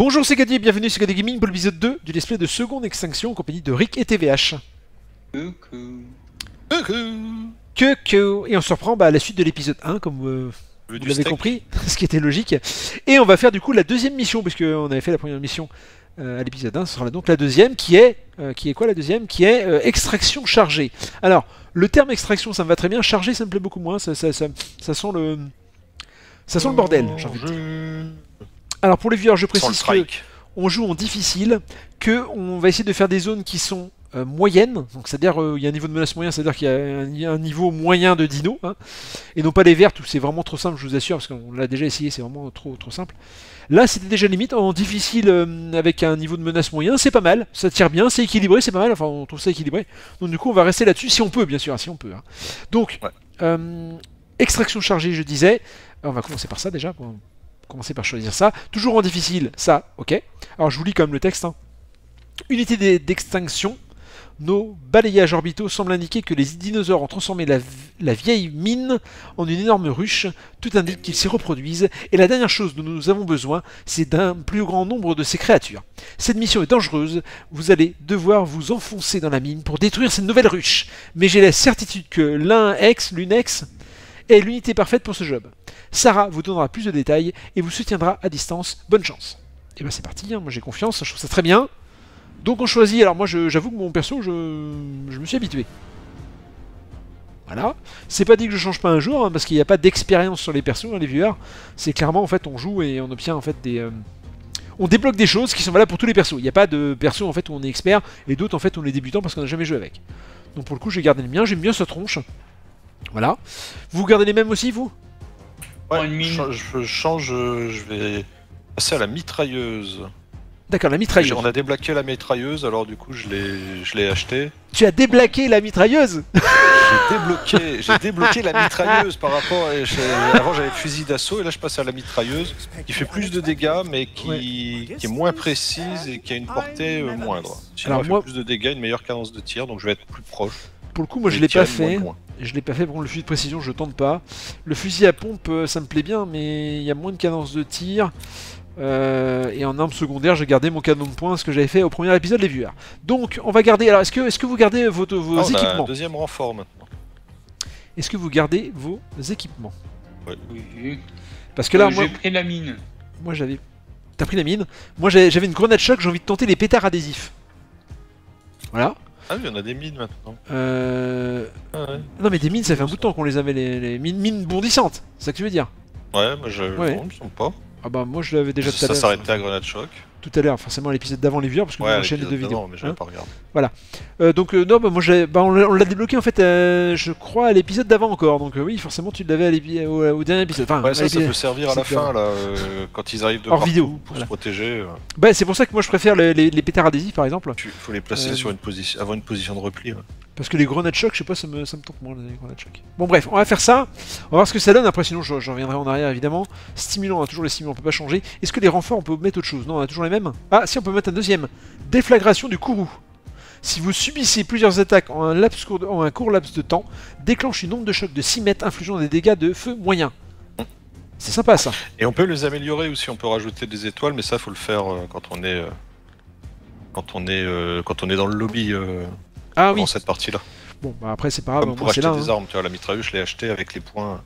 Bonjour c'est Gadi et bienvenue sur Gadi Gaming pour l'épisode 2 du display de Seconde Extinction en compagnie de Rick et TVH. Coucou. Que que Et on se reprend bah, à la suite de l'épisode 1 comme euh, vous l'avez compris, ce qui était logique. Et on va faire du coup la deuxième mission parce qu'on avait fait la première mission euh, à l'épisode 1, ce sera donc la deuxième qui est... euh, qui est quoi la deuxième? Qui est euh, extraction chargée. Alors, le terme extraction ça me va très bien, chargé ça me plaît beaucoup moins, ça, ça, ça, ça sent le... Ça sent le bordel, j'ai envie de dire. Alors pour les viewers, je précise que strike. on joue en difficile, que on va essayer de faire des zones qui sont euh, moyennes, donc c'est-à-dire euh, il y a un niveau de menace moyen, c'est-à-dire qu'il y a un, il y a un niveau moyen de dino, hein, et non pas les vertes où c'est vraiment trop simple, je vous assure, parce qu'on l'a déjà essayé, c'est vraiment trop trop simple. Là c'était déjà limite, en difficile euh, avec un niveau de menace moyen, c'est pas mal, ça tire bien, c'est équilibré, c'est pas mal, enfin on trouve ça équilibré. Donc du coup on va rester là-dessus, si on peut bien sûr, si on peut. hein. Donc, euh, extraction chargée je disais, on va commencer par ça déjà, pour commencer par choisir ça. Toujours en difficile, ça, ok. Alors je vous lis quand même le texte. hein. Unité d'e- d'extinction. Nos balayages orbitaux semblent indiquer que les dinosaures ont transformé la, la vieille mine en une énorme ruche. Tout indique qu'ils s'y reproduisent. Et la dernière chose dont nous avons besoin, c'est d'un plus grand nombre de ces créatures. Cette mission est dangereuse. Vous allez devoir vous enfoncer dans la mine pour détruire cette nouvelle ruche. Mais j'ai la certitude que l'un-ex, l'unex, est l'unité parfaite pour ce job. Sarah vous donnera plus de détails et vous soutiendra à distance. Bonne chance. Et ben c'est parti, hein, moi j'ai confiance, je trouve ça très bien. Donc on choisit, alors moi j'avoue que mon perso, je, je me suis habitué. Voilà. C'est pas dit que je change pas un jour, hein, parce qu'il n'y a pas d'expérience sur les persos, hein, les viewers. C'est clairement en fait on joue et on obtient en fait des... euh, On débloque des choses qui sont valables pour tous les persos. Il n'y a pas de perso en fait où on est expert et d'autres en fait où on est débutant parce qu'on n'a jamais joué avec. Donc pour le coup j'ai gardé le mien, j'aime bien sa tronche. Voilà. Vous gardez les mêmes aussi vous? Ouais, mine. je, je change, je vais passer à la mitrailleuse. D'accord, la mitrailleuse. On a débloqué la mitrailleuse, alors du coup je l'ai, je l'ai acheté. Tu as déblaqué la mitrailleuse? J'ai débloqué, j'ai débloqué la mitrailleuse par rapport. À, avant j'avais le fusil d'assaut et là je passe à la mitrailleuse qui fait plus de dégâts mais qui, qui est moins précise et qui a une portée euh, moindre. Sinon Alors elle moi- fait plus de dégâts, une meilleure cadence de tir, donc je vais être plus proche. Pour le coup, moi je l'ai pas fait. Je l'ai pas fait pour le fusil de précision, je tente pas. Le fusil à pompe, euh, ça me plaît bien, mais il y a moins de cadence de tir. Euh, et en arme secondaire, j'ai gardé mon canon de poing, ce que j'avais fait au premier épisode, les viewers. Donc, on va garder. Alors, est-ce que, est que vous gardez vos, vos Ah, on a un équipements deuxième renfort maintenant. Est-ce que vous gardez vos équipements Oui. Parce que là, Euh, moi, J'ai pris la mine. moi j'avais. T'as pris la mine Moi j'avais une grenade choc, j'ai envie de tenter les pétards adhésifs. Voilà. Ah oui, on a des mines maintenant. Euh... Ah ouais. Non, mais des mines, ça fait un bout de temps qu'on les avait, les, les mines, mines bondissantes. C'est ça que tu veux dire? Ouais, moi je. Ouais. Non, ils sont pas. Ah bah, moi je l'avais déjà tout à ça l'heure. s'arrêtait à grenade choc. Tout à l'heure, forcément l'épisode d'avant les viewers, parce que Ouais, nous on enchaîne les deux vidéos. mais hein. pas regardé. Euh, donc euh, non, bah, moi bah, on l'a débloqué en fait, euh, je crois à l'épisode d'avant encore. Donc oui, forcément tu l'avais au, au dernier épisode. Enfin, Ouais, ça, peut servir à la fin, là, quand ils arrivent de Hors partout vidéo, pour voilà. se protéger. Bah, c'est pour ça que moi je préfère les, les- les pétards adhésifs par exemple, tu- faut les placer sur une position, avoir une position de repli. ouais. parce que les grenades choc, je sais pas, ça me, ça me tente moins les grenades choc. Bon bref, on va faire ça. On va voir ce que ça donne. Après, sinon je, je reviendrai en arrière évidemment. Stimulant, on a toujours les stimulants, on peut pas changer. Est-ce que les renforts, on peut mettre autre chose? Non, on a toujours les mêmes. Ah, si, on peut mettre un deuxième. Déflagration du courroux. Si vous subissez plusieurs attaques en un, laps court de- en un court laps de temps, déclenche une onde de choc de 6 mètres infligeant des dégâts de feu moyen. C'est sympa ça. Et on peut les améliorer aussi, on peut rajouter des étoiles, mais ça, faut le faire euh, quand on est. euh, quand on est, euh, quand on est dans le lobby Ah oui. dans cette partie-là. Bon, bah après c'est pas grave, Comme pour acheter là. des hein. armes, tu vois, la mitrailleuse, je l'ai acheté avec les points.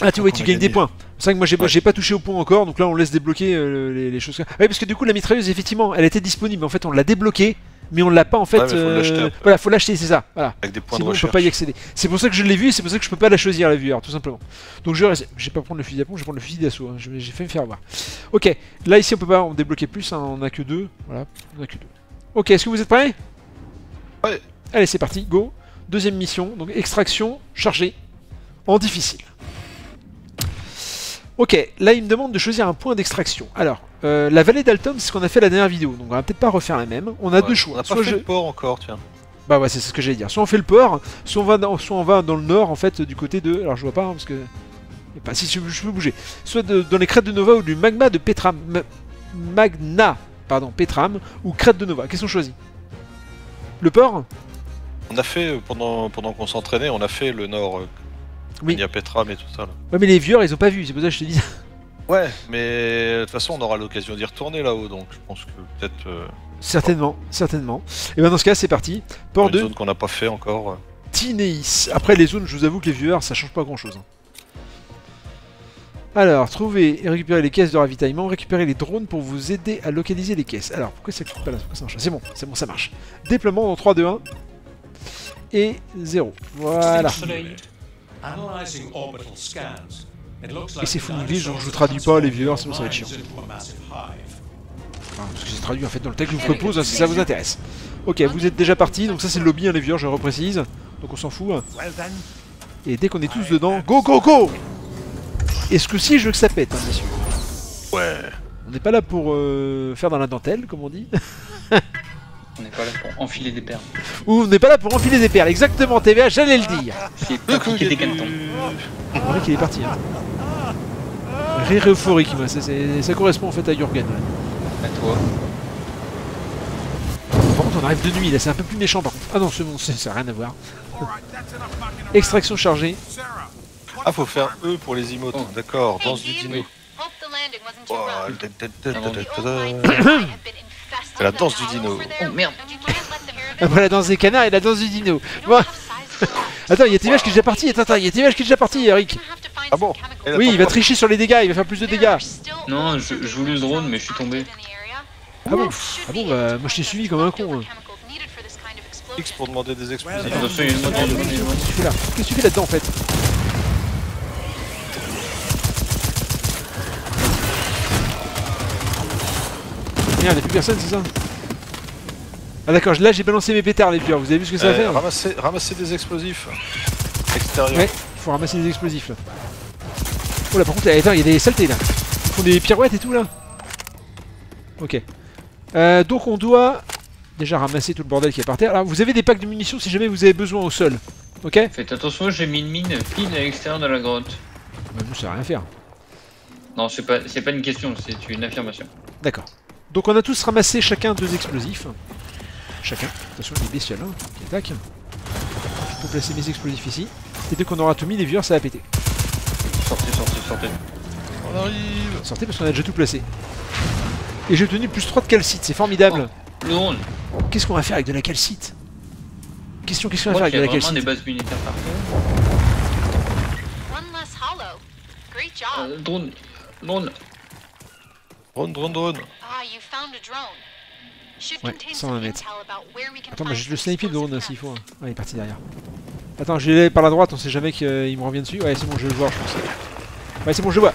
Ah tu vois, tu gagnes des points. C'est vrai que moi j'ai Ouais. pas touché au point encore, donc là on laisse débloquer euh, les, les choses. Oui, parce que du coup la mitrailleuse effectivement, elle était disponible. En fait, on l'a débloquée, mais on l'a pas en fait. Ouais, faut après. Voilà, faut l'acheter, c'est ça. Voilà. Avec des points Sinon, de on peut pas y accéder. C'est pour ça que je l'ai vu, et c'est pour ça que je peux pas la choisir la vue, alors, tout simplement. Donc je vais je vais pas prendre le fusil à pompe, je vais prendre le fusil d'assaut. hein. J'ai fait me faire voir. Ok, là ici on peut pas en débloquer plus, hein, on a que deux. Voilà, on a que deux. Ok, est-ce que vous êtes prêts? Ouais. Allez, c'est parti, go. Deuxième mission, donc extraction chargée en difficile. Ok, là il me demande de choisir un point d'extraction. Alors, euh, la vallée d'Altom, c'est ce qu'on a fait la dernière vidéo, donc on va peut-être pas refaire la même. On a Ouais. deux choix. On n'a pas Soit fait je- le port encore, tiens. bah ouais, c'est ce que j'allais dire. Soit on fait le port, soit on va dans, soit on va dans le nord, en fait, du côté de... Alors je vois pas, hein, parce que... a Pas, si je, peux bouger. Soit de- dans les crêtes de Nova ou du magma de Petram... Ma- Magna, pardon, Petram, ou crête de Nova. Qu'est-ce qu'on choisit? Le port? On a fait, euh, pendant, pendant qu'on s'entraînait, on a fait le nord. Oui. Il y a Petram et tout ça. Là. Ouais, mais les viewers, ils ont pas vu, c'est pour ça que je te dis. Ouais, mais de toute façon, on aura l'occasion d'y retourner là-haut, donc je pense que peut-être euh, Certainement, certainement. Et ben dans ce cas, c'est parti. Port une 2, zone qu'on n'a pas fait encore. euh. Tineis. Après les zones, je vous avoue que les viewers, ça change pas grand chose. Alors, trouver et récupérer les caisses de ravitaillement, récupérer les drones pour vous aider à localiser les caisses. Alors, pourquoi ça clique pas là Pourquoi ça marche? C'est bon, c'est bon, ça marche. Déploiement dans 3, 2, 1 et 0. Voilà. Soleil. Analyzing orbital scans. It looks Et like c'est donc je vous dinosaurs traduis pas les viewers, sinon ça va être chiant. minds into a massive hive. Enfin, parce que c'est traduit en fait dans le texte que je vous propose, hein, si ça vous intéresse. Ok, vous êtes déjà partis, donc ça c'est le lobby, hein, les viewers, je reprécise. Donc on s'en fout. hein. Et dès qu'on est tous dedans, go go go Et ce coup-ci, je veux que ça pète, hein, messieurs? Ouais. On n'est pas là pour euh, faire dans la dentelle, comme on dit. On n'est pas là pour enfiler des perles. Ou on n'est pas là pour enfiler des perles. Exactement, TVA, j'allais le dire. C'est pas piquer des canetons. C'est vrai qu'il est parti. Hein. Rire euphorique, moi, ça, correspond en fait à Jurgen. ouais. À toi. Par contre, on arrive de nuit, là, c'est un peu plus méchant par contre. Ah non, c'est bon, ça n'a rien à voir. Extraction chargée. Ah, faut faire E pour les emotes. Oh. D'accord, danse du dino. Oh, C'est la danse du dino. Oh, merde. the Ah, voilà, la danse des canards et la danse du dino. Bon. Attends, il y a TVH qui est déjà parti. Attends, attends, il y a TVH qui est déjà parti, Eric. Ah bon Oui, il va tricher sur les dégâts, il va faire plus de dégâts. Non, je- voulais le drone, mais je suis tombé. Ah bon Ah bon, bah, moi je t'ai suivi comme un con. hein. X pour demander des explosifs. Qu'est-ce que tu fais là-dedans en fait? Merde, y'a plus personne, c'est ça Ah d'accord, là j'ai balancé mes pétards les viewers, vous avez vu ce que ça va Euh, faire ramasser, ramasser des explosifs. Extérieurs. Ouais, il faut ramasser des explosifs là. Oh là par contre, là, attends, il y a des saletés là. Ils font des pirouettes et tout là. Ok. Euh, donc on doit déjà ramasser tout le bordel qui est par terre. Alors vous avez des packs de munitions si jamais vous avez besoin au sol. Ok Faites attention, j'ai mis une mine pile à l'extérieur de la grotte. Bah, ça va rien faire. Non, c'est pas, c'est pas une question, c'est une affirmation. D'accord. Donc on a tous ramassé chacun deux explosifs. Chacun. Attention les bestioles hein, qui attaquent. Je peux placer mes explosifs ici. Et dès qu'on aura tout mis, les viewers ça va péter. Sortez, sortez, sortez. On arrive. Sortez parce qu'on a déjà tout placé. Et j'ai obtenu plus 3 de calcite, c'est formidable. Le drone. Qu'est-ce qu'on va faire avec de la calcite? Question, qu'est-ce qu'on va faire avec de la vraiment des calcite bases militaires par terre. One less hollow. Great job. Euh, drone. Drone. Drone, drone, drone. Ah, you found a drone. Should Ouais, contain 120 some mètres. intel about where we can Attends, bah, find je vais le sniper le drone là, s'il faut. hein. Ah, il est parti derrière. Attends, je vais aller par la droite, on sait jamais qu'il me revient dessus. Ouais, c'est bon, je vais le voir, je pense. Ouais, c'est bon, je le vois.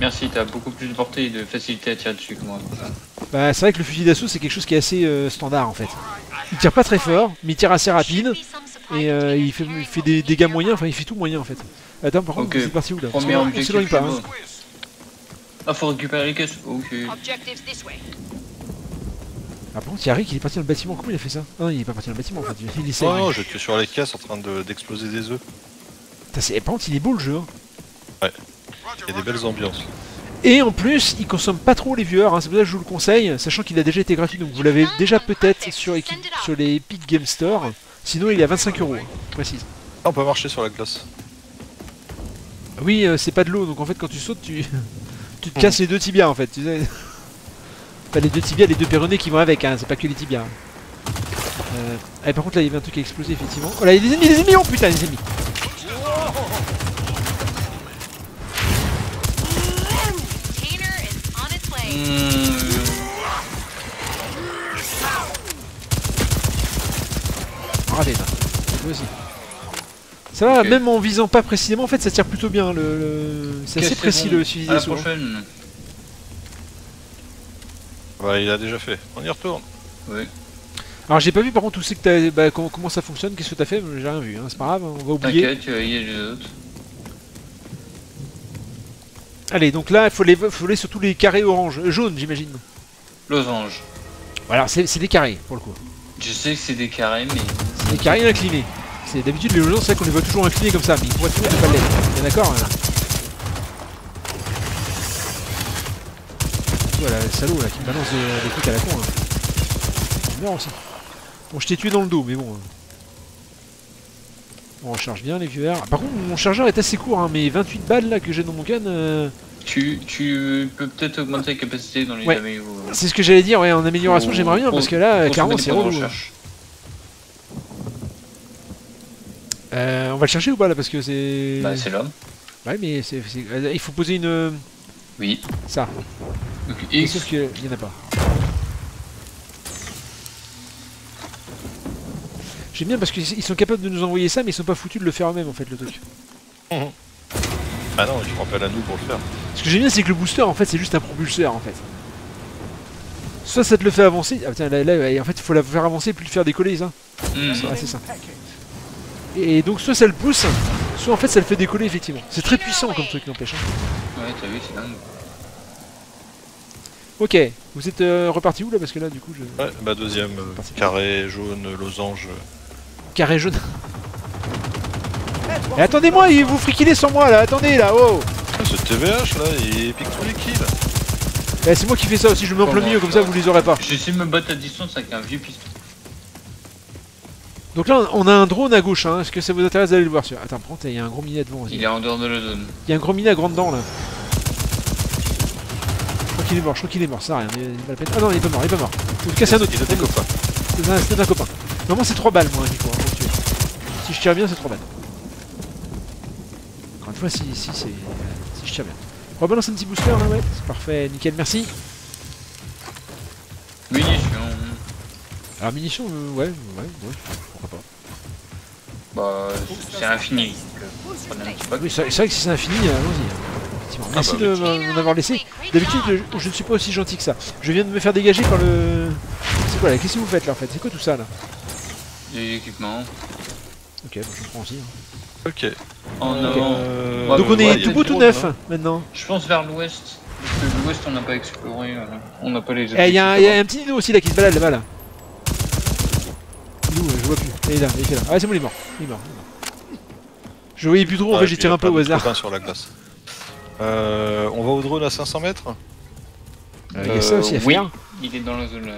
Merci, t'as beaucoup plus de portée et de facilité à tirer dessus que moi. Bah, c'est vrai que le fusil d'assaut, c'est quelque chose qui est assez euh, standard en fait. Il tire pas très fort, mais il tire assez rapide. Et euh, il, fait, il des dégâts moyens, enfin il fait tout moyen en fait. Attends, par contre, êtes parti où là? Premier On s'éloigne pas. Hein. Ah, faut récupérer les caisses. Ok. Objectives this way. Ah, par contre, il y a Rick, il est parti dans le bâtiment. Comment il a fait ça Ah non, il est pas parti dans le bâtiment en fait. Il essaie. Oh non, j'étais sur les caisses en train de- d'exploser des œufs. Putain, c'est- Par contre, il est beau le jeu. hein. Il y a des belles ambiances. Et en plus, il consomme pas trop les viewers, hein, c'est pour ça que je vous le conseille, sachant qu'il a déjà été gratuit, donc vous l'avez déjà peut-être sur, les Epic Game Store. Sinon, il est à 25 euros, hein, je précise. Ah, on peut marcher sur la glace. Oui, euh, c'est pas de l'eau, donc en fait, quand tu sautes, tu, tu te casses les deux tibias en fait. Tu sais. Pas les deux tibias, les deux péronés qui vont avec, hein, c'est pas que les tibias. Euh... ah, par contre, là, il y avait un truc qui a explosé, effectivement. Oh là, il y a des ennemis, des ennemis, oh putain, des ennemis. Mmh, Raté, là. Moi aussi. Ça va, même en visant pas précisément, en fait, ça tire plutôt bien. Le, le- C'est assez précis bon. le suivi À la hein. prochaine. Ouais, il a déjà fait. On y retourne. Oui. Alors j'ai pas vu par contre où c'est que t'as, bah, comment, comment ça fonctionne, qu'est-ce que t'as fait, j'ai rien vu, hein, c'est pas grave, on va oublier. T'inquiète, tu vas y aller les autres. Allez, donc là il faut les, faut aller sur tous les carrés orange, euh, jaunes j'imagine. Losange. Voilà, c'est c'est des carrés pour le coup. Je sais que c'est des carrés, mais. C'est des carrés inclinés. C'est d'habitude les losanges, c'est vrai qu'on les voit toujours inclinés comme ça, mais ils pourraient toujours ne pas l'être. Bien d'accord hein. Voilà, le salaud là qui me balance des, trucs à la con. Là. Meurt aussi. Bon, je t'ai tué dans le dos, mais bon. euh. On recharge bien les viewers. Par contre, mon chargeur est assez court, hein, mais 28 balles là que j'ai dans mon gun, euh, Tu, tu peux peut-être augmenter la capacité dans les Ouais. ou. c'est ce que j'allais dire. Ouais, en amélioration, j'aimerais bien parce que là, clairement, c'est relou. hein. recherche. Euh, on va le chercher ou pas là parce que c'est. Bah, c'est l'homme. ouais, mais c'est, euh, il faut poser une. euh, Oui. Ça. Donc, Et X. Sauf qu'il n'y en a pas. J'aime bien parce qu'ils ils sont capables de nous envoyer ça, mais ils sont pas foutus de le faire eux-mêmes en fait le truc. Ah non, il faut appel à nous pour le faire. Ce que j'aime bien, c'est que le booster en fait, c'est juste un propulseur en fait. Soit ça te le fait avancer. Ah putain, là, là, en fait, il faut la faire avancer plus le faire décoller ça. Hmm. Ouais, c'est ça. Et donc, soit ça le pousse, soit en fait ça le fait décoller effectivement. C'est très puissant comme truc, n'empêche. hein. Ouais, t'as vu, c'est dingue. Ok, vous êtes euh, reparti où là? Parce que là, du coup, je. Ouais, bah deuxième, euh, carré, jaune, losange. Carré jaune. Et attendez-moi, il vous friquinez sur moi là, attendez là, oh Ah, ce TVH là, il pique tous les kills. Eh, C'est moi qui fais ça aussi, je me mets en plein milieu, comme ça vous les aurez pas. J'essaie de me battre à distance avec un vieux piston. Donc là, on a un drone à gauche, hein. est-ce que ça vous intéresse d'aller le voir sur... Attends, prends, il y a un gros minet devant aussi. Il est en dehors de la zone. Il y a un gros minet à grande dent là. Je crois qu'il est mort, je crois qu'il est mort, ça rien. il la peine. Ah non, il est pas mort, il est pas mort. En tout cas, c'est un autre. Il a des copains. C'est un, c'est un copain. Normalement, c'est 3 balles, moi, Nico, hein, pour le tuer. Si je tire bien, c'est 3 balles. Encore une fois, si, si, c'est, si je tire bien. On balance un petit booster là, ouais. C'est parfait, nickel, merci. Alors, munitions, euh, ouais, ouais, ouais, pourquoi pas. Bah, c'est infini. pack. Oui, c'est vrai que si c'est infini, euh, allons-y. hein. Effectivement. Merci bah de Ah, m'en avoir laissé. D'habitude, je, je ne suis pas aussi gentil que ça. Je viens de me faire dégager par le. C'est quoi là Qu'est-ce que vous faites là en fait? C'est quoi tout ça là? Des équipements. Ok, bon, je prends aussi. hein. Ok. En Euh, euh, Ouais, Donc bah, on est ouais, tout beau tout neuf drone, maintenant. Je pense vers l'ouest. Parce que l'ouest, on n'a pas exploré. euh, On n'a pas les Eh, il y, a un- objectifs y a un petit Nino aussi là qui se balade là-bas là. Il est où Je vois plus. Il est là, il est là. Ah, c'est bon, il est mort. Il est mort. il est mort. Je voyais plus trop, en Ah, fait, j'ai tiré un peu au hasard. sur la glace. Euh, on va au drone à 500 mètres Euh, Il y a ça aussi à oui. faire. Il est dans la zone.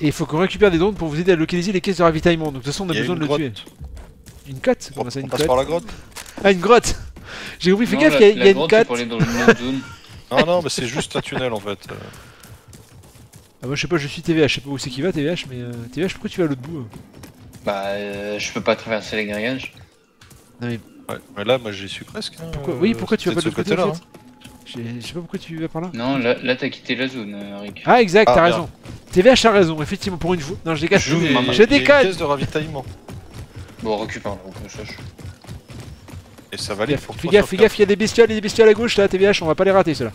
Et il faut qu'on récupère des drones pour vous aider à localiser les caisses de ravitaillement. Donc de toute façon, on a Il y a besoin une de le tuer. Une cote On, Comment ça, on une passe cote par la grotte Ah, une grotte J'ai compris, fais gaffe, il y a, y une grotte, cote. pour aller dans une autre zone. Non, non, mais c'est juste un tunnel en fait. Euh, Ah, moi je sais pas, je suis TVH, je sais pas où c'est qui va TVH, mais euh, TVH, pourquoi tu vas à l'autre bout euh Bah, euh, je peux pas traverser les grillages. Ouais, mais là, moi j'y suis presque. hein, Pourquoi Oui, pourquoi tu vas pas de l'autre côté ce en fait J'ai- Je sais pas pourquoi tu vas par là. Non, là, là t'as quitté la zone, euh, Rick. Ah, exact, Ah, t'as raison. TVH a raison, effectivement, pour une fois. Non, je hein. Je, Je déconne caisse de ravitaillement. Bon, récupère-le au passage. Et ça va aller Fais gaffe, fais gaffe, il y a des bestioles des bestioles à gauche là, TVH, on va pas les rater ceux-là.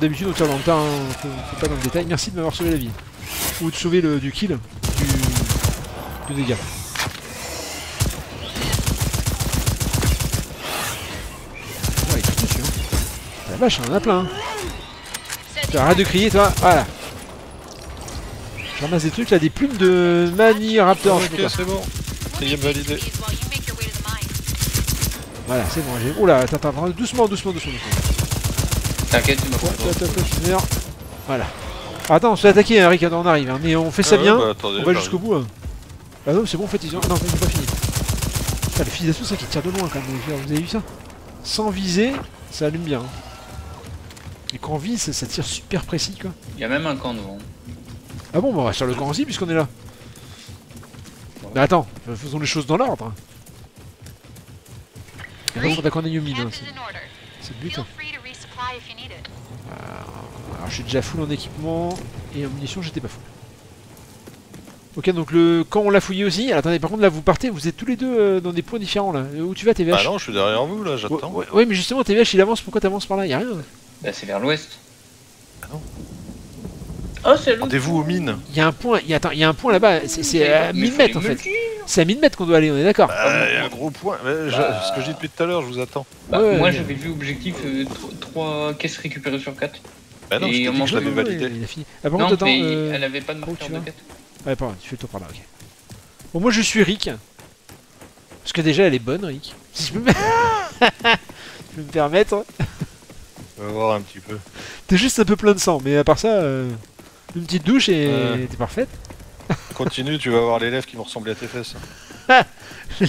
D'habitude, on tire dans le tas, hein, faut, faut pas dans le détail. Merci de m'avoir sauvé la vie. Ou de sauver le, du kill, du, du dégât. Ouais, il tire dessus, hein. La vache, on en a plein. Hein. Tu arrête de crier, toi. Voilà. Je ramasse des trucs là, des plumes de Mani Raptor. Ok, c'est bon. Validé. Voilà, c'est bon. j'ai- Oula, attends, attends, doucement, doucement, doucement. doucement. T'inquiète, tu m'as je meurs. Voilà. Attends, on se fait attaquer, hein, Rick, attends, on arrive. hein, Mais on fait ça Ah ouais, bien, bah, attendez, on va jusqu'au bout. hein. Ah non, c'est bon, en fait, ils ont. Ah non, j'ai pas fini. Ah, le fusil d'assaut, c'est qui tire de loin quand même. les Vous avez vu ça? Sans viser, ça allume bien. hein. Et quand on vise, ça, ça tire super précis, quoi. Il y a même un camp devant. Ah bon, bah, on va sur le camp aussi, puisqu'on est là. Mais attends, faisons les choses dans l'ordre. Il hein, Camp c'est c'est le but. Hein. Je suis déjà full en équipement et en munitions j'étais pas full. Ok donc le quand on l'a fouillé aussi, alors, attendez par contre là vous partez, vous êtes tous les deux euh, dans des points différents là. Euh, Où tu vas TVH Ah non, je suis derrière vous là, j'attends. ouais, ouais, mais justement TVH il avance, pourquoi t'avances par là? Y'a rien. Bah, c'est vers l'ouest. Ah non. Oh, c'est. Rendez-vous aux mines. Il y a un point, y a, attends, y a un point là-bas, c'est- c'est à Mais 1000 faut mètres en fait. C'est à 1000 mètres qu'on doit aller, on est d'accord Bah, il y a un gros point. Mais je- Bah. Ce que je dis depuis tout à l'heure, je vous attends. Bah, Ouais, moi, mais- j'avais vu objectif 3 caisses récupérées sur 4. Bah non, Et je on je l'avais validé. il a fini. Ah par Non, mais euh, elle avait pas de marqueur tu de 4. Ouais pardon, tu fais le tour par là, ok. Bon moi je suis Rick. Parce que déjà elle est bonne Rick. Si je peux me, je peux me permettre. On va voir un petit peu. T'es juste un peu plein de sang, mais à part ça, euh, une petite douche et t'es parfaite. Continue, tu vas voir les lèvres qui vont ressembler à tes fesses.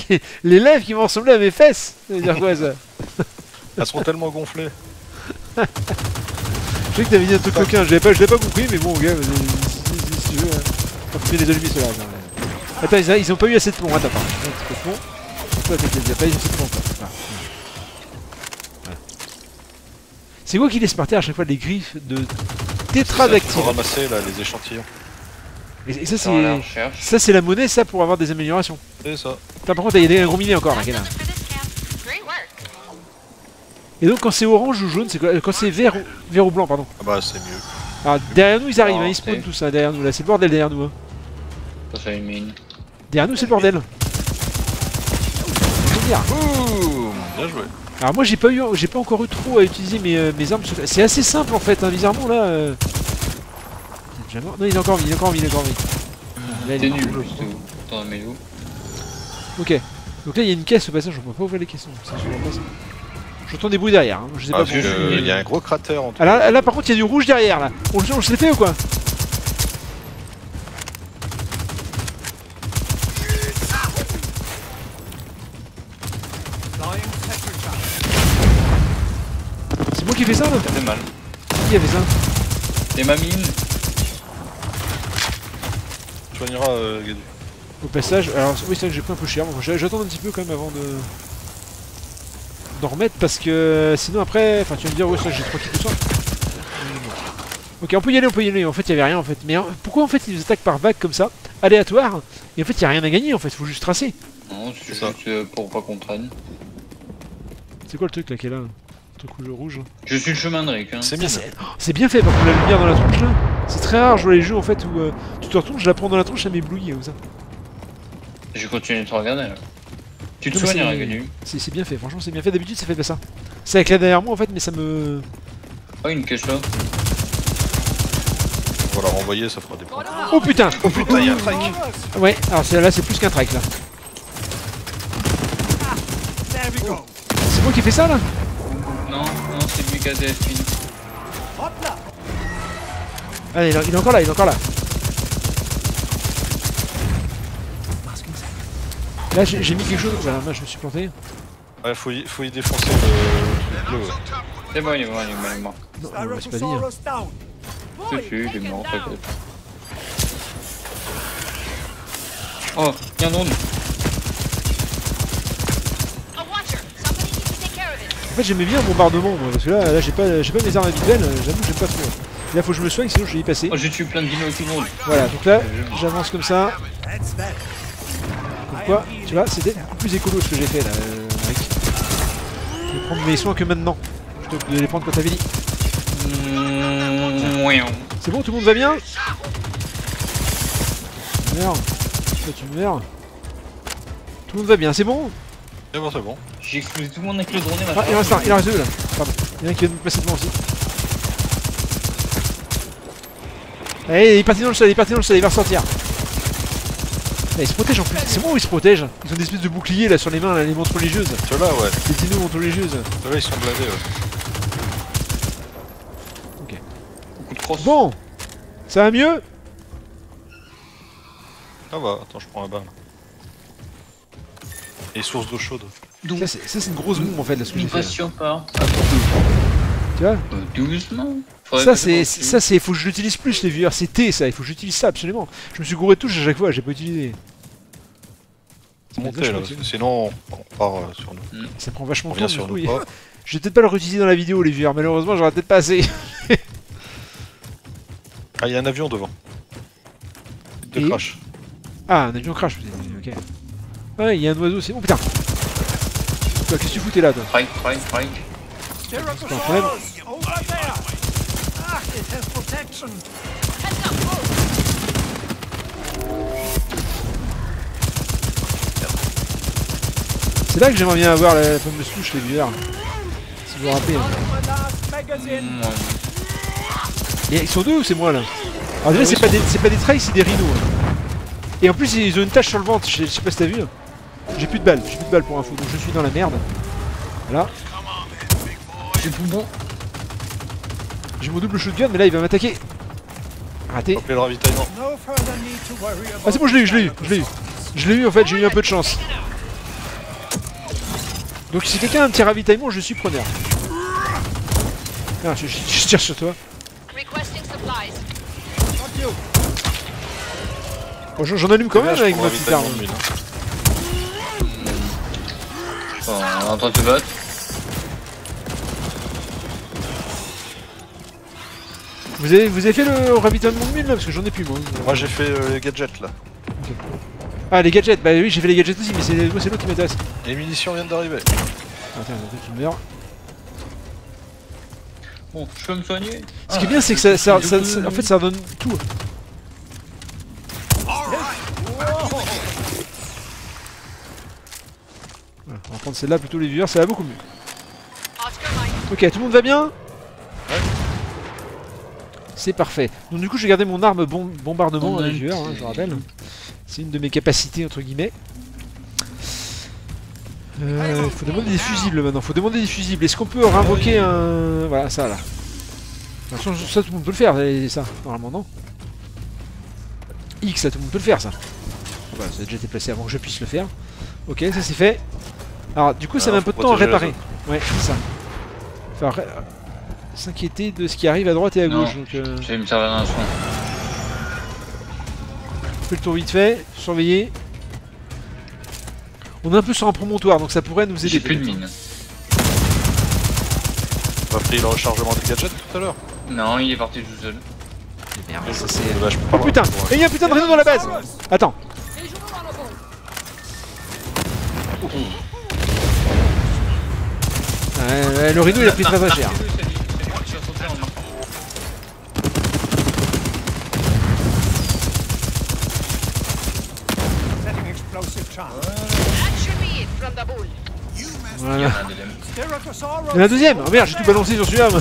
les, les lèvres qui vont ressembler à mes fesses Ça veut dire quoi ça? Elles seront tellement gonflées. Je sais que t'avais dit un truc coquin, je l'ai pas, je l'ai pas compris, mais bon, gars, si, tu veux. hein. On peut les allumer ceux-là. attends. Attends, ils, ils ont pas eu assez de plomb, attends, pardon. Un petit peu de plomb. Toi, t'as pas eu assez de plomb, quoi. Voilà. C'est quoi qui laisse par terre à chaque fois les griffes de tétradactyle faut ramasser là, les échantillons. Et, et ça, c'est. Ça, c'est la monnaie, ça, pour avoir des améliorations. C'est ça. Putain, par contre, il y a un gros minet encore, là, qui est là. Something for this camp. Great work. Et donc, quand c'est orange ou jaune, c'est quoi Euh, Quand c'est vert ou, vert ou blanc, pardon. Ah bah c'est mieux. Alors, derrière nous, ils arrivent, Ah, hein, ils spawnent tout ça, derrière nous, là. C'est le bordel derrière nous, hein. Ça, c'est une mine. Derrière nous, c'est le bordel. Boum Bien joué. Alors moi j'ai pas eu, j'ai pas encore eu trop à utiliser mes, euh, mes armes. C'est assez simple en fait, hein, bizarrement là. euh. C'est déjà mort. Non il est encore en vie, il est encore en vie, il est encore en vie. Là, il T'es est nul, mort. plus tout. Attends, mais où? Ok. Donc là il y a une caisse au passage, on peut pas ouvrir les caissons. ça, J'entends des bruits derrière, hein. je sais Ah, pas pourquoi. euh, il y a un gros cratère en tout Ah là, là, par contre il y a du rouge derrière là. On, le- on le s'est fait ou quoi C'est moi qui ai fait ça là Ça fait mal. Qui a fait ça Et ma mine Tu soigneras euh, Gadu. Au passage, alors oui c'est vrai que j'ai pris un peu cher, j'attends un petit peu quand même avant de d'en remettre parce que sinon après, enfin tu vas me dire ouais ça j'ai 3 kills de soin. Ok on peut y aller, on peut y aller, en fait il y avait rien en fait. Mais hein, pourquoi en fait ils attaquent par vague comme ça, aléatoire, et en fait il y a rien à gagner en fait, faut juste tracer. Non, c'est juste euh, pour pas qu'on traîne. C'est quoi le truc là qui est là Le truc rouge rouge Je suis le chemin de Rick. Hein. C'est mine. c'est oh, bien fait par contre la lumière dans la tronche là. C'est très rare, je vois les jeux en fait où euh, tu te retournes, je la prends dans la tronche, ça m'éblouit comme ça? Je continue de te regarder là. Tu te Non, soignes, c'est- Raganu C'est c'est bien fait, franchement c'est bien fait, d'habitude ça fait pas ça. C'est avec la derrière moi en fait mais ça me... Oh, une cache là. On va la renvoyer, ça fera des points. Oh putain Oh putain, il y a un trike Ouais, alors là c'est plus qu'un trike là. C'est moi qui fais ça là? Non, non, c'est lui qui a des spins. Allez, il est encore là, il est encore là. Là j'ai mis quelque chose, voilà, moi je me suis planté. Ouais, faut y, faut y défoncer le truc bleu. ouais. C'est bon, il est mort, il est mort, il est mort. Non, on pas dire. C'est sûr, il est mort, t'inquiète. Oh, y'a un drone. En fait j'aimais bien le bombardement moi, parce que là, là j'ai pas, j'ai pas mes armes habituelles, euh, j'avoue que j'aime pas trop. Là faut que je me soigne sinon je vais y passer. Oh, j'ai tué plein de dinos tout le monde. Voilà, donc là j'avance comme ça. Quoi, tu vois, c'était beaucoup plus écolo ce que j'ai fait là, euh, Rick. Je vais prendre mes soins que maintenant, plutôt que de les prendre quand t'avais dit. Mmh, ouais. C'est bon, tout le monde va bien? Meurs. Toi tu meurs. Tout le monde va bien, c'est bon? C'est bon, c'est bon. J'ai explosé tout le monde avec le drone et Ah, il reste un, il reste deux là. Pardon. Il y en a un qui vient de me passer devant aussi. Allez, il est parti dans le sol, il est parti dans le sol, il va ressortir. Ah, il se protège en plus. C'est bon où il se protège Ils ont des espèces de boucliers là sur les mains, là, les montres religieuses. Ceux-là, ouais. Les dinos montres religieuses. Ceux-là, ils sont blindés, ouais. Beaucoup de cross. Bon Ça va mieux? Ah bah, attends, je prends un bain. là. Et source d'eau chaude. Ça c'est ça, c'est une grosse bombe en fait là ce que j'ai fait. là. Passion pas. Tu vois? Euh, doucement. Ça c'est ça c'est faut que je l'utilise plus les viewers, c'est T ça, il faut que j'utilise ça absolument. Je me suis gouré de touche à chaque fois, j'ai pas utilisé. Monter là, utile. parce que sinon on part euh, sur nous. Ça prend vachement de temps. sur nous pas. Je vais peut-être pas le réutiliser dans la vidéo les viewers, malheureusement j'aurais peut-être pas assez. Ah, il y a un avion devant. De Et crash. Ah un avion crash peut-être, ok. Ouais il y a un oiseau c'est. Oh putain Toi qu'est-ce que tu foutais là toi. C'est pas un problème. C'est là que j'aimerais bien avoir la fameuse touche les viewers. Si vous vous rappelez. hein. Mmh, Et ils sont deux ou c'est moi là? Alors déjà c'est pas, des- pas des trails, c'est des rhinos. hein. Et en plus ils ont une tache sur le ventre, je sais, je sais pas si t'as vu. J'ai plus de balles, j'ai plus de balles pour info, donc je suis dans la merde. Voilà, J'ai bon. j'ai mon double shotgun mais là il va m'attaquer. Raté. Ah c'est bon, je l'ai eu, je l'ai eu, je l'ai eu. Je l'ai eu en fait, j'ai eu un peu de chance. Donc si quelqu'un a un petit ravitaillement, je suis preneur. Ah, je, je- je tire sur toi. Requesting supplies. Bon, j'en allume quand même avec ma le petite ravitaillement arme. hein. Bon, on est en train de se battre. Vous avez, vous avez fait le ravitaillement de mine là? Parce que j'en ai plus moi. Moi j'ai fait euh, les gadgets là. Ah les gadgets, bah oui j'ai fait les gadgets aussi mais c'est moi c'est l'autre qui m'intéresse. Les munitions viennent d'arriver. Attends, attends, tu meurs. Bon, je peux me soigner. Ce qui est bien c'est que ça, ça- ça- ça- en fait ça redonne tout. Voilà, on va prendre celle-là plutôt les viewers, ça va beaucoup mieux. Ok, tout le monde va bien? C'est parfait. Donc du coup, j'ai gardé mon arme bom- bombardement, a les viewers, hein, je rappelle. C'est une de mes capacités, entre guillemets. Euh, faut demander des fusibles maintenant, faut demander des fusibles. Est-ce qu'on peut invoquer un... Voilà, ça là. De toute façon, ça tout le monde peut le faire, ça, normalement non. X, là tout le monde peut le faire ça. Voilà, ça a déjà été placé avant que je puisse le faire. Ok, ça c'est fait. Alors du coup, ça met un peu de temps à réparer. Ouais, c'est ça. Faut ré- s'inquiéter de ce qui arrive à droite et à Non. gauche. Donc, euh, Je vais me servir d'un soin. Fais le tour vite fait, surveiller. On est un peu sur un promontoire, donc ça pourrait nous aider. J'ai plus de mine. On a pris le rechargement des gadgets tout à l'heure. Non, il est parti tout seul. Merde, ça c'est. Oh putain. Et il y a un putain de réseau dans la base Attends Ouais, ouais, le rhino il a pris très très cher. Tu vas sauter en marquant. That should be it from the bull. Il y en Voilà. Il y en a un deuxième Oh merde, j'ai tout balancé sur celui-là.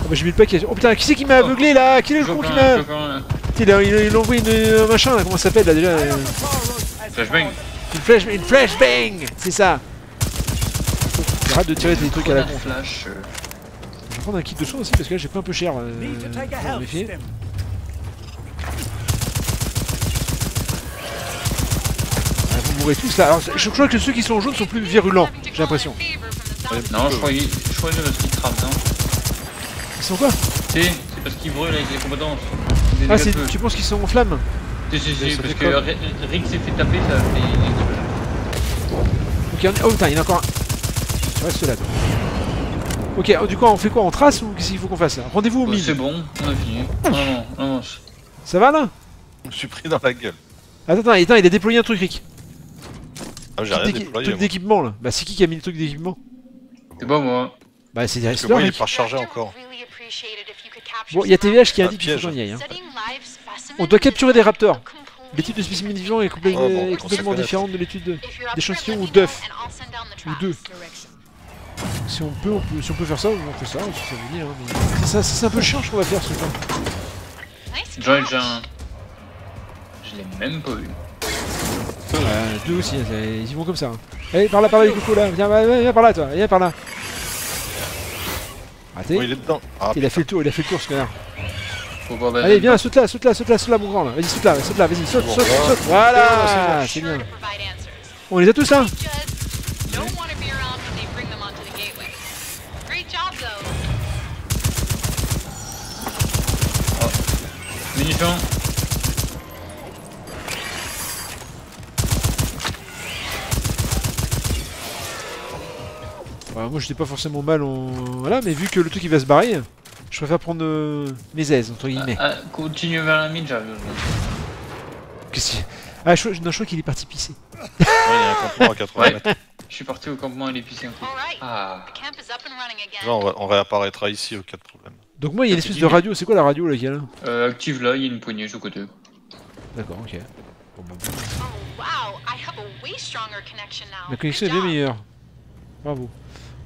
Oh bah j'ai mis le paquet. Oh putain, qui c'est qui m'a aveuglé là? Qui est le con qui m'a... Il a, il envoyé une- un machin là, comment ça s'appelle là déjà euh, Flashbang. Une flash, une flashbang C'est ça Arrête de tirer des trucs à la con. flash. euh, Je vais prendre un kit de soin aussi parce que là j'ai pris un peu cher. Euh, tous là. Alors, je crois que ceux qui sont jaunes sont plus virulents, j'ai l'impression. Non, je crois qu'il je crois que c'est parce qu'il crame, non Ils sont quoi Si, c'est parce qu'il brûle avec les compétences. Des Ah, tu penses qu'ils sont en flammes Si, si, si, parce que Rick s'est fait taper, ça a fait. Ok, on est- oh putain, il y en a encore un. Reste là. toi. Ok, oh, du coup, on fait quoi? On trace ou qu'est-ce qu'il faut qu'on fasse là? Rendez-vous au Bon, mine. c'est bon, on a fini. Non, non, non, non. je- Ça va là? Je me suis pris dans la gueule. Attends, attends, attends, il a déployé un truc, Rick. Ah, j'ai rien déployé. truc d'équipement là. Bah, c'est qui qui a mis le truc d'équipement? C'est pas moi. Bah, c'est des Parce que moi, il est pas rechargé encore. Bon, il y a TVH qui Ah, indique qu'il faut qu'on y aille. Hein. On doit capturer des raptors. L'étude de spécimens vivants est, complè- Oh, bon, est on complètement différente de l'étude de... d'échantillons ou d'œufs. Ou d'œufs. Si on peut, on peut, si on peut faire ça, on fait ça, si ça veut dire. hein, mais- C'est ça, c'est un peu chiant ce qu'on va faire ce temps. J'en ai déjà un. Je l'ai même pas eu. Euh, deux aussi, hein, ils y vont comme ça. hein. Allez, par là, par là, les cocos là. Viens, viens par là, toi. Viens par là. Raté. Oh, il est dedans. Ah, il a fait le tour, il a fait le tour ce connard. Allez, le viens, saute là, saute là, saute là, saute là, mon grand là. Vas-y, saute là, saute là, vas-y, saute, saute, voilà. saute. Voilà, c'est bien. On les a tous là Munitions. Moi j'étais pas forcément mal en. Voilà, mais vu que le truc il va se barrer, je préfère prendre euh, mes aises, entre guillemets. Ah, continue vers la mine, j'arrive. Qu'est-ce qu'il- Ah, je, non, je crois qu'il est parti pisser. ouais, il y a un campement à 80 Ouais. mètres. Je suis parti au campement et l'épicer un coup. Ah. Genre, on, va- on réapparaîtra ici au cas de problème. Donc, moi il y a une espèce de radio, c'est quoi la radio là qu'il y a là Euh, active là, il y a une poignée sur le côté. D'accord, ok. Bon, bon. Oh wow, I have a way stronger connection now. La connexion est bien meilleure. Bravo.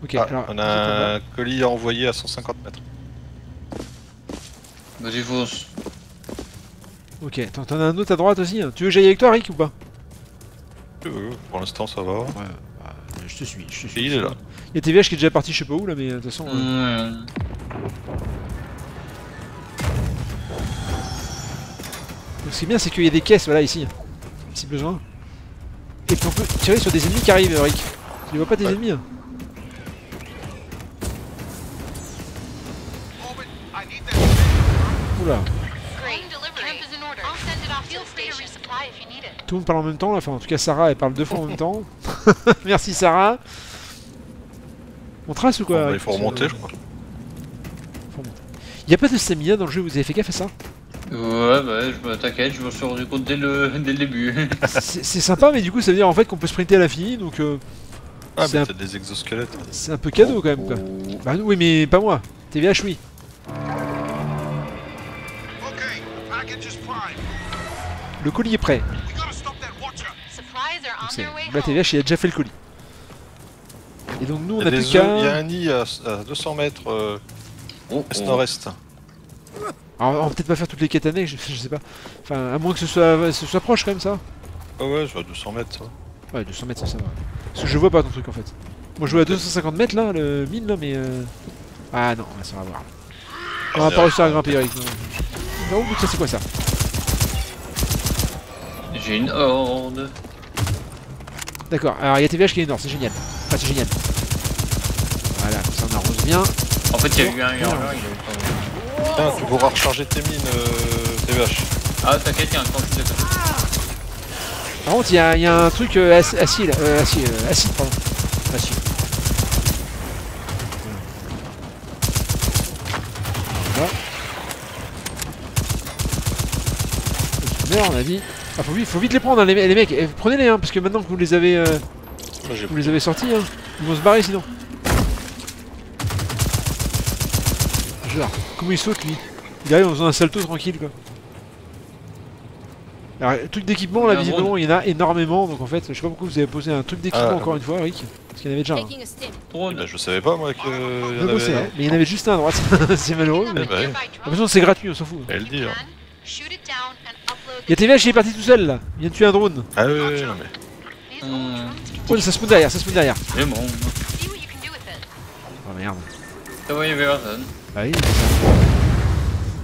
Ok, ah, alors, on a un colis à envoyer à 150 mètres. Bah, Vas-y, fonce. Ok, t'en as un autre à droite aussi. Hein. Tu veux que j'aille avec toi, Rick, ou pas? Euh, Pour l'instant, ça va. Ouais, bah, je te suis, je te suis. Il est là. Il y a TVH qui est déjà parti, je sais pas où là, mais euh, de toute façon. Euh. Ce qui est bien, c'est qu'il y a des caisses, voilà, ici. Si besoin. Et puis on peut tirer sur des ennemis qui arrivent, Rick. Tu les vois pas des ennemis hein tout le monde parle en même temps, là. enfin en tout cas Sarah, elle parle deux fois en même temps. Merci Sarah. On trace ou quoi il faut remonter, je crois. Il y a pas de stamina dans le jeu, vous avez fait gaffe à ça? Ouais, bah, je me t'inquiète, je me suis rendu compte dès le, dès le début. C'est sympa, mais du coup ça veut dire en fait qu'on peut sprinter à l'infini, donc euh, Ah, C'est mais un- t'as des exosquelettes. c'est un peu cadeau quand même quoi. Oh. Bah oui, mais pas moi. TVH oui. Le colis est prêt. Donc home. TVH il a déjà fait le colis. Et donc nous on a plus qu'à. il y a un nid à, à 200 mètres euh, Oh, est-nord-est. Alors, on va peut-être pas faire toutes les quêtes annexes, je, je sais pas. Enfin, à moins que ce soit, ce soit proche quand même ça. Ah ouais, je vois 200 mètres. ça. Ouais, 200 mètres ça, ça va. Parce que je vois pas ton truc en fait. Moi je vois à 250 mètres là, le mine là, mais. Euh... Ah non, ça va voir. On va On pas est- réussir à grimper Eric. Non, non mais ça c'est quoi ça? J'ai une horde. D'accord, alors il y a TVH qui est énorme, c'est génial. Enfin, c'est génial. Voilà, comme ça on arrose bien. En fait, il y a eu un hurleur, il a eu. Tiens, tu pourras recharger tes mines, euh, TVH. Ah, t'inquiète, il y a un camp juste à côté. Par contre, il y, a- y a un truc euh, ac- acide, euh, acide, euh, acide, pardon. Acide. Voilà. Merde, on a dit. Ah, faut vite, faut vite les prendre, hein, les, me- les mecs. Eh, Prenez-les, hein, parce que maintenant que vous les avez, euh, Moi, vous les avez sortis, hein, ils vont se barrer sinon. Genre, comment il saute lui? Il arrive en faisant un salto tranquille quoi. Alors, truc d'équipement là, visiblement il y en a énormément donc en fait, je sais pas pourquoi vous avez posé un truc d'équipement Ah, encore ouais. une fois, Rick. Parce qu'il y en avait déjà un. Bah, je savais pas moi qu'il y Je en bossais, avait. hein, mais il y en avait juste un à droite, c'est malheureux. Mais... Eh ben, De toute façon, c'est gratuit, on s'en fout. Elle dit. Hein. Shoot it down and upload Il y a TVH qui est parti tout seul là, il vient de tuer un drone. Ah oui, oui, non mais. Oh, ça se spawn derrière, ça se spawn derrière. C'est bon. Oh merde. Ça va, il y avait personne. Bah oui, c'est ça.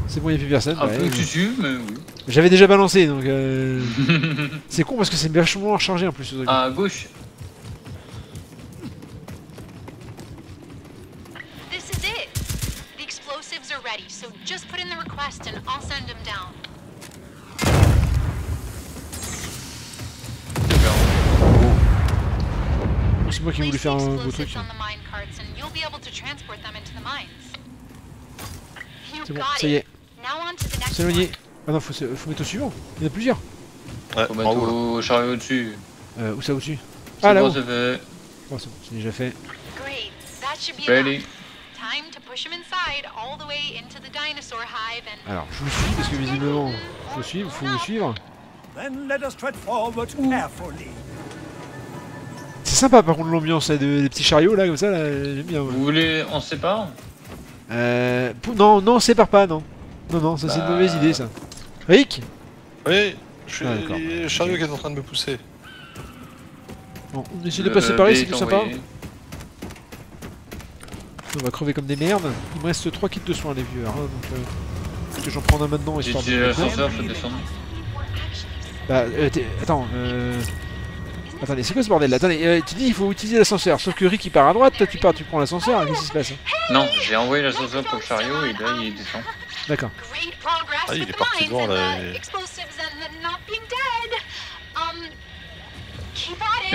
C'est bon, il n'y a plus personne. Un bah peu dessus, mais oui. J'avais déjà balancé donc. Euh... c'est con parce que c'est vachement rechargé en plus ce truc. À gauche. This is it. The explosives are ready, so just put in the request and I'll send them down. C'est moi qui voulais faire un beau truc. C'est bon, ça y est, c'est éloigné. Ah non, faut, se- faut mettre au suivant. Il y en a plusieurs. Ouais, Faut mettre au chariot au-dessus. Euh, où ça au-dessus Ah là bon, haut c'est fait. Oh, c'est bon, c'est déjà fait. Ready? Alors, je vous suis parce que visiblement, faut suivre, faut vous suivre. Then let us tread forward carefully. C'est sympa par contre l'ambiance là, de, des petits chariots là comme ça, là, j'aime bien. ouais. Vous voulez, on se sépare Euh, non, non, sépare pas, non. Non, non, ça c'est une Bah. mauvaise idée ça. Rick Oui, je suis Ah, d'accord. le chariot qui est en train de me pousser. Bon, on essaie de Le pas séparer, B c'est est plus sympa. On va crever comme des merdes. Il me reste 3 kits de soins les vieux, hein, donc euh, que j'en prends un maintenant histoire utilisé de... Bah, euh, attends, euh... Attendez, c'est quoi ce bordel là Attendez, euh, tu dis il faut utiliser l'ascenseur, sauf que Rick il part à droite, toi tu pars, tu prends l'ascenseur, qu'est-ce qui se passe Non, j'ai envoyé l'ascenseur pour le chariot et là il descend. D'accord. Ah, il est parti devant, là, et-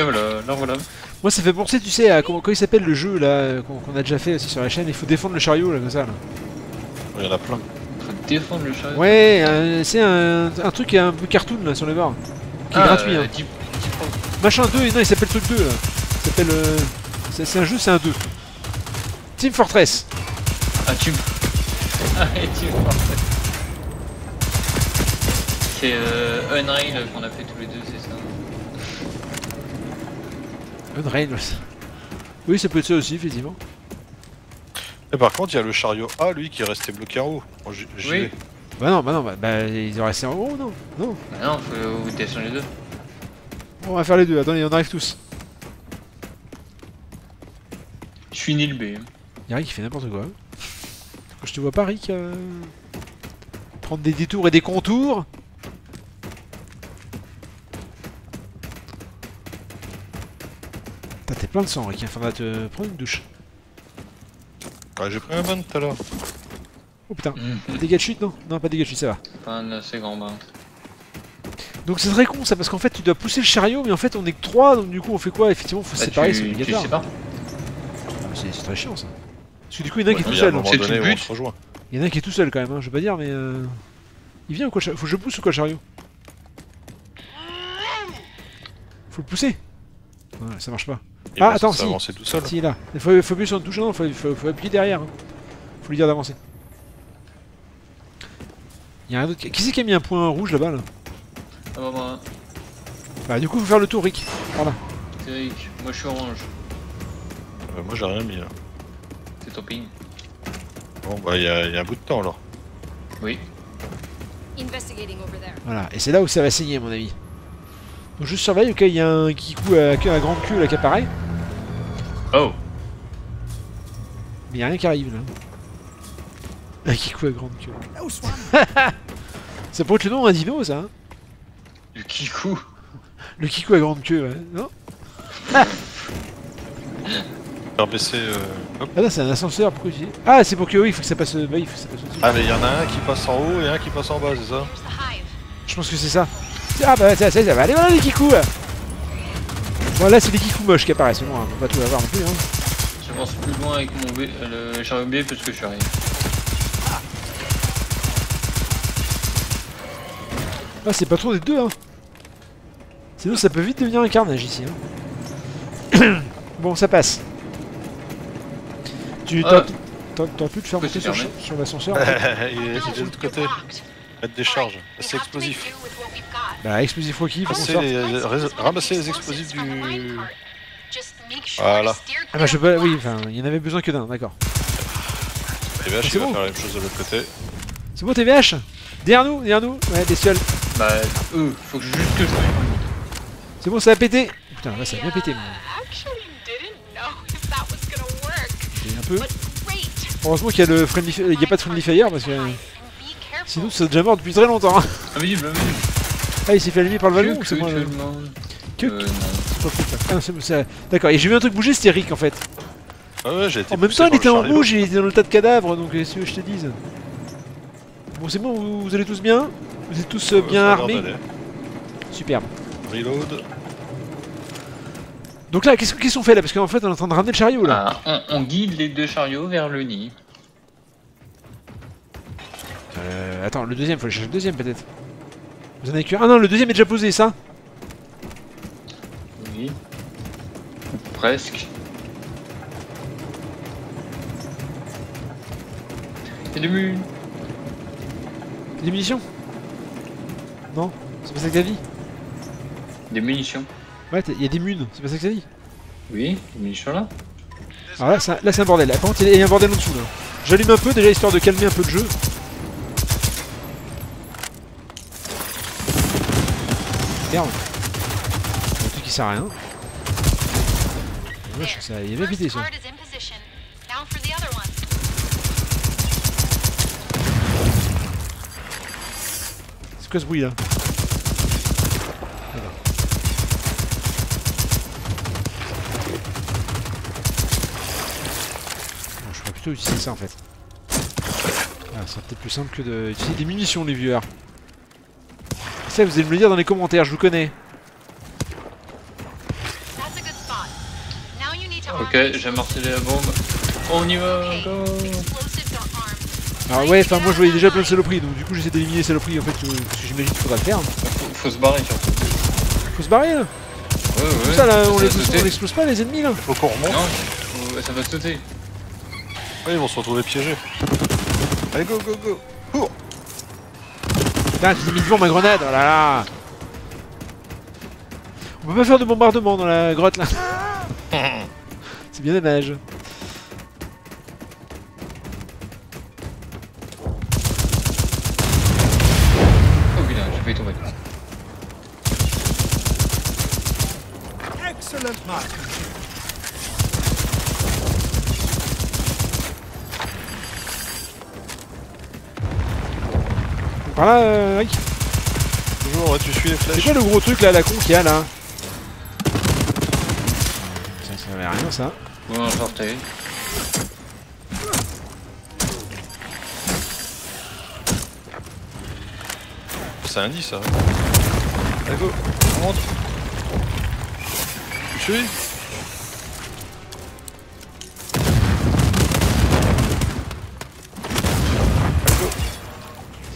voilà, là voilà. Moi ça fait penser, tu sais, à comment, comment il s'appelle le jeu là, euh, qu'on a déjà fait aussi sur la chaîne, il faut défendre le chariot là, comme ça là. Il y en a plein. Faut défendre le chariot. Ouais, euh, c'est un, un truc un peu cartoon là sur les bords, qui est Ah, gratuit. euh, Hein. Machin 2, non il s'appelle truc 2 là. Il s'appelle... euh, c'est un jeu, c'est un 2. Team Fortress. Ah, tu. Ah, et tu. parfait. C'est euh, Unrail qu'on a fait tous les deux, c'est ça Unrail. Oui, ça peut être ça aussi, effectivement. Et par contre, il y a le chariot A, lui, qui est resté bloqué en haut. Bon, Oui. vais. Bah non, bah non, bah, bah, ils ont resté en haut, non? Non? Bah non, faut descendre les deux. On va faire les deux, attendez, on arrive tous. Je suis nil B. Y'a Rick qui fait n'importe quoi. Quand je te vois pas, Rick. Euh... Prendre des détours et des contours. T'as T'es plein de sang, Rick. Enfin, faudra te prendre une douche. Ouais, j'ai pris un bain tout à l'heure. Oh putain, mmh. dégâts de chute non? Non, pas dégâts de chute, ça va. C'est grand bain. Donc c'est très con ça, parce qu'en fait tu dois pousser le chariot, mais en fait on est que 3, donc du coup on fait quoi Effectivement, faut se Bah, séparer, tu, c'est obligatoire. sais pas. C'est très chiant ça. Parce que du coup, il y en a un qui est Ouais, tout un seul. C'est le on but. se rejoint. Il y en a un qui est tout seul quand même, hein, je veux pas dire, mais. Euh... Il vient ou quoi Faut que je pousse ou quoi le chariot? Faut le pousser Ouais, ça marche pas. Ah, attends, si. avancer tout seul. Si, là. Il faut, faut appuyer sur une touche, non, faut, faut, faut appuyer derrière. hein. Faut lui dire d'avancer. Il y a rien d'autre. Qui c'est qui a mis un point rouge là-bas là? Ah bah moi, Bah, du coup, faut faire le tour, Rick. Voilà. Eric, moi je suis orange. Euh, moi j'ai rien mis là. C'est ton ping. Bon bah il y, a un bout de temps alors. Oui. Investigating over there. Voilà. Et c'est là où ça va saigner, à mon avis. Donc, je surveille au cas où il y a un kikou à, à grande queue là qui apparaît. Oh Mais il y a rien qui arrive là. Un kikou à grande queue. Ça pourrait être le nom d'un dino, ça. hein Du kikou le kikou à grande queue, ouais. Non Faire baisser. euh, hop. Ah là, c'est un ascenseur. Pourquoi tu dis? Ah, c'est pour que oui, il faut que ça passe. Bah, il faut que ça passe au-dessus. Ah mais il y en a un qui passe en haut et un qui passe en bas, c'est ça? Je pense que c'est ça. Ah bah ça, ça, ça va. Allez, voilà les kikous Bon, là, c'est les kikous moches qui apparaissent. Bon, on va pas tout avoir non plus. Hein. J'avance plus loin avec mon B, le chariot B parce que je suis arrivé. Ah, c'est pas trop des deux, hein. Sinon, ça peut vite devenir un carnage ici. Hein. bon, ça passe. Tu Ah. t'as pu te faire monter sur, sur l'ascenseur Il est de l'autre côté. Mettre des charges. C'est explosif. Bah, explosif Rocky, qu'on Ramasser les, rés- ramasser les explosifs du. Voilà. Ah bah, je peux. Oui, enfin, il y en avait besoin que d'un, d'accord. TVH, C'est il va bon. faire la même chose de l'autre côté. C'est bon, TVH Derrière nous, derrière nous Ouais, des seuls. Bah, eux, faut que juste que je C'est bon, ça a pété Putain, là, ça a bien pété, moi. Actually, didn't know if that was gonna work. C'est un peu... Heureusement qu'il y a le friendly... Il y a pas de friendly fire, parce que... Careful. Sinon, ça serait déjà mort depuis très longtemps. hein. Invisible, invisible. Ah, il s'est fait allumer par le ballon ou Que c'est moi tu le-. Que- Euh, c'est fou, ça. Ah, c'est- ça- D'accord, et j'ai vu un truc bouger, c'était Rick en fait. Ah ouais, j'ai été En même temps, il était en rouge et il était dans le tas de cadavres, donc qu'est-ce que je te dise? Bon, c'est bon, vous, vous allez tous bien? Vous êtes tous euh, Euh, bien armés. Superbe. Reload. Donc là, qu'est-ce qu'on fait là? Parce qu'en fait, on est en train de ramener le chariot là. Ah, on, on guide les deux chariots vers le nid. Euh, attends, le deuxième, faut aller chercher le deuxième peut-être. Vous en avez que un? Ah non, le deuxième est déjà posé, ça Oui. Presque. Et. Des munitions? Non C'est pas ça que t'as dit Des munitions. Ouais, il y a des munes, c'est pas ça que t'as dit Oui, des munitions là. Alors là, c'est un- là, c'est un bordel. Là, par contre, il y a un bordel en dessous là. J'allume un peu déjà histoire de calmer un peu le jeu. Merde. Un truc qui sert à rien. Wesh, ça, il est bien ça. Ce bruit là Voilà. Bon, Je pourrais plutôt utiliser ça en fait. Ah, ça peut-être plus simple que d'utiliser des munitions les viewers. Ça vous allez me le dire dans les commentaires, je vous connais. Ok, j'ai martelé la bombe. On y va, go. Alors ouais, enfin moi je voyais déjà plein de saloperies, donc du coup j'essaie d'éliminer les saloperies en fait, euh, parce que j'imagine qu'il faudra le faire. faut, faut se barrer surtout. Faut se barrer là Ouais, ouais. Tout ça là, on ça les on l'explose pas les ennemis là Faut qu'on remonte. Non, faut- ça va sauter. Ouais, ils vont se retrouver piégés. Allez, go, go, go. Cours. Putain, j'ai mis devant ma grenade, oh là là On peut pas faire de bombardement dans la grotte là. C'est bien dommage. Oh putain, j'ai failli tomber. Excellent marksmanship. Par là, euh, Rick Toujours, tu suis les C'est flèches. quoi le gros truc là, la con qu'il y a là ça, ça va servait à rien ça. Vous en sortez. C'est un 10 ça. Allez go, on rentre. Tu suis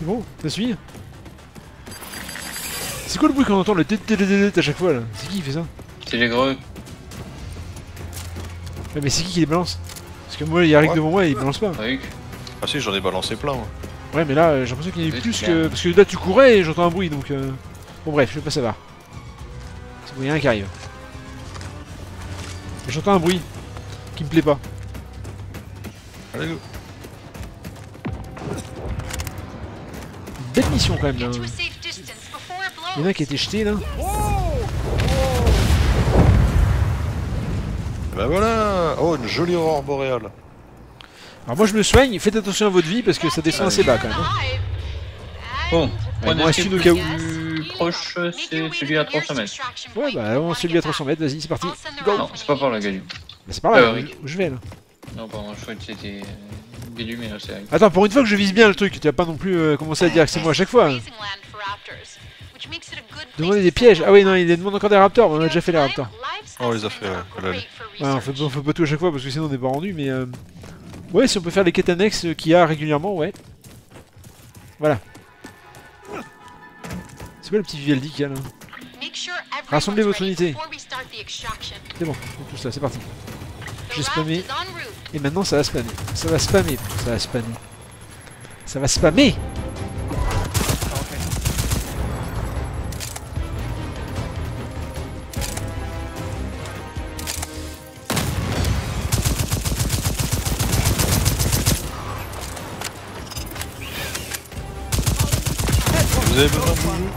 bon, t'as suivi C'est quoi le bruit qu'on entend le tut à chaque fois là C'est qui qui fait ça C'est les. Ouais, mais c'est qui qui les balance Parce que moi, il y a Rick Ouais. devant moi et il balance pas. Truc. Ah si, j'en ai balancé plein. moi. Ouais, mais là, euh, j'ai l'impression qu'il y en a eu plus que. Parce que là, tu courais et j'entends un bruit donc. euh, Bon, bref, je vais pas savoir. C'est bon, il y a rien qui arrive. J'entends un bruit qui me plaît pas. Allez go. Belle mission quand même là. Il y en a qui a été jeté là. Bah voilà Oh, une jolie aurore boréale. Alors moi je me soigne, faites attention à votre vie parce que ça descend assez bas quand même. hein. Bon, m'en reste au cas où. proche, c'est celui à to the nearest 300 mètres. Ouais, bah on celui à 300 back. mètres, vas-y, c'est parti. Go Non, c'est pas par you. galu. Bah, C'est pas grave, Euh, où- je vais là. Non, pardon, je croyais que c'était là c'est. Attends, pour une fois que je vise bien le truc, tu vas pas non plus euh, commencer à dire que c'est moi à chaque fois. hein. To des pièges. Ah oui, non, il demande encore des raptors, on a déjà fait les raptors. Oh, on les a fait, ouais. Ouais, on fait, pas- on fait pas tout à chaque fois parce que sinon on n'est pas rendu, mais. euh, Ouais, si on peut faire les quêtes annexes euh, qu'il y a régulièrement, ouais. Voilà. C'est quoi le petit Vivaldi qu'il y a là? Rassemblez votre unité. C'est bon, tout ça, c'est parti. J'ai spammé. Et maintenant ça va spammer. Ça va spammer. Ça va spammer. Ça va spammer Vous avez besoin de joujou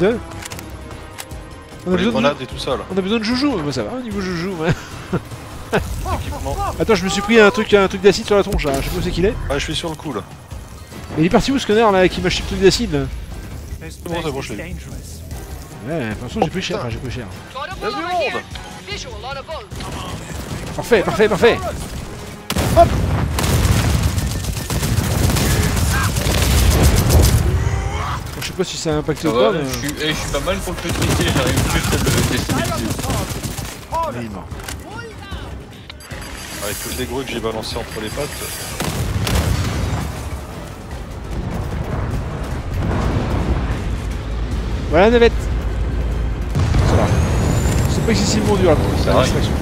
De? On a, besoin de, grenades et tout ça là. on a besoin de joujou, moi ça va, au niveau joujou. ouais. Attends, je me suis pris un truc, un truc d'acide sur la tronche là, je sais pas où c'est qu'il est. Ah, je suis sur le coup là. Mais il est parti où ce connard là qui m'a chié le truc d'acide? This bon, c'est bon, je l'ai. Ouais, de toute façon j'ai pris cher, enfin, j'ai pris cher. Du monde Parfait, parfait, parfait Hop Je sais pas si ça a impacté ou pas, va, mais... je suis, eh, je suis pas mal pour le j'arrive juste à le déstabiliser. mais il est mort. Avec tous les gros que j'ai balancé entre les pattes. Voilà la navette Ça va. C'est pas excessivement dur là pour Ça la va. distraction.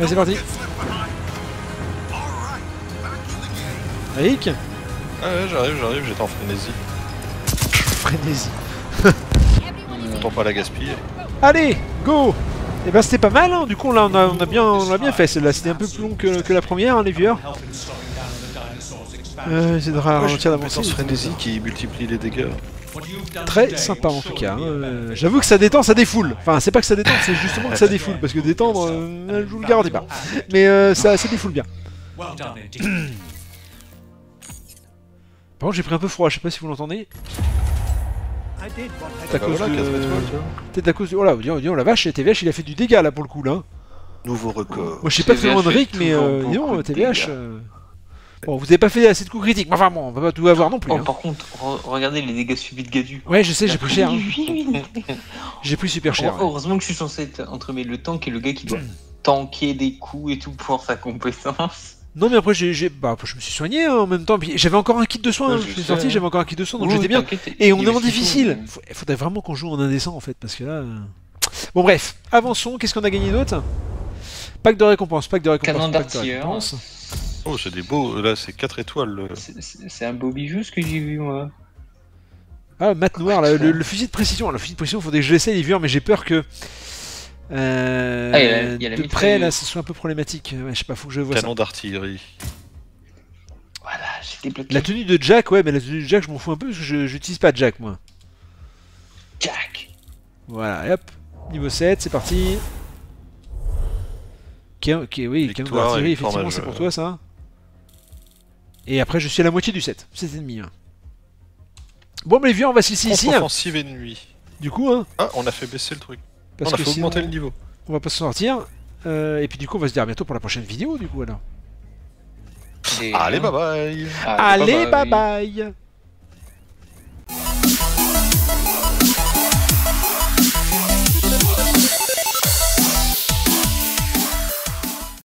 The raft Rick Ah ouais, j'arrive, j'arrive, j'étais en frénésie. Frénésie. Autant pas la gaspiller. Allez, go Et ben c'était pas mal, hein. du coup là on a, on a bien, on a bien fait celle-là, c'était un peu plus long que, que la première, hein, les viewers. Euh, c'est de ralentir d'avancer. frénésie qui multiplie les dégâts. Très sympa en tout cas. hein. Euh. J'avoue que ça détend, ça défoule. Enfin, c'est pas que ça détend, c'est justement que ça défoule. Parce que détendre, euh, je vous le garantis pas. Mais euh, ça, ça défoule bien. Par contre, j'ai pris un peu froid, je sais pas si vous l'entendez. C'est à bah cause voilà, de. Peut-être à cause de. Oh là, dis donc, la vache, TVH, il a fait du dégât là pour le coup là. Nouveau record. Moi, je sais pas très loin de Rick, mais euh, de TVH. euh, Bon, vous avez pas fait assez de coups critiques. mais Enfin bon, on va pas tout avoir non plus. Oh, hein. par contre, re- regardez les dégâts subis de Gadu. Ouais, je sais, j'ai pris cher. hein. J'ai pris super cher. ouais. Heureusement que je suis censé être entre mais le tank et le gars qui doit tanker des coups et tout pour sa compétence. Non, mais après, j'ai, j'ai- bah, je me suis soigné hein, en même temps. Puis j'avais encore un kit de soins. Ouais, hein. je Je suis sorti, j'avais encore un kit de soins, donc Oui, j'étais bien. Et on il est en difficile. Faut- Il faudrait vraiment qu'on joue en indécent en fait, parce que là. euh, Bon, bref, avançons. Qu'est-ce qu'on a gagné d'autre? Pack de récompense, pack de récompense, Canon pack de d'artilleur. récompense. Oh, c'est des beaux. Là, c'est 4 étoiles. le- C'est- un beau bijou ce que j'ai vu moi. Ah, mat noir, là, le, le fusil de précision. Le fusil de précision, faudrait que je l'essaie les viewers, mais j'ai peur que. Euh, Ah, il y a la- il y a la de près, là, ce soit un peu problématique. Ouais, je sais pas, faut que je vois Canon d'artillerie. Voilà, j'ai débloqué. ça. La tenue de Jack, ouais, mais la tenue de Jack, je m'en fous un peu parce que je j'utilise pas Jack, moi. Jack. Voilà, et hop. Niveau 7, c'est parti. Canon- qui- oui, Victoire canon d'artillerie, effectivement, c'est pour toi ça. Et après, je suis à la moitié du set, 7 ennemis. hein. Bon, mais les vieux, on va se laisser ici. hein. Contre-offensive ennemie. Du coup, hein, Ah, on a fait baisser le truc. Parce on a que sinon, augmenter le niveau. on va pas se sortir. Euh, et puis du coup, on va se dire à bientôt pour la prochaine vidéo, du coup, alors. Et- Allez, bye bye Allez, bye bye